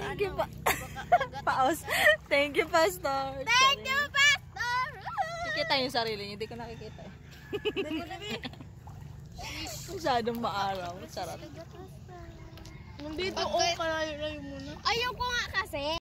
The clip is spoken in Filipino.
Thank you, ano, pa. Paos. Thank you, Pastor. Thank you, Pastor! Kikita yung sarili niya. Hindi ko nakikita. Eh. Masyadong maaraw. Sarap. Nandito, oh, kalayo-layo muna. Ayaw ko nga kasi.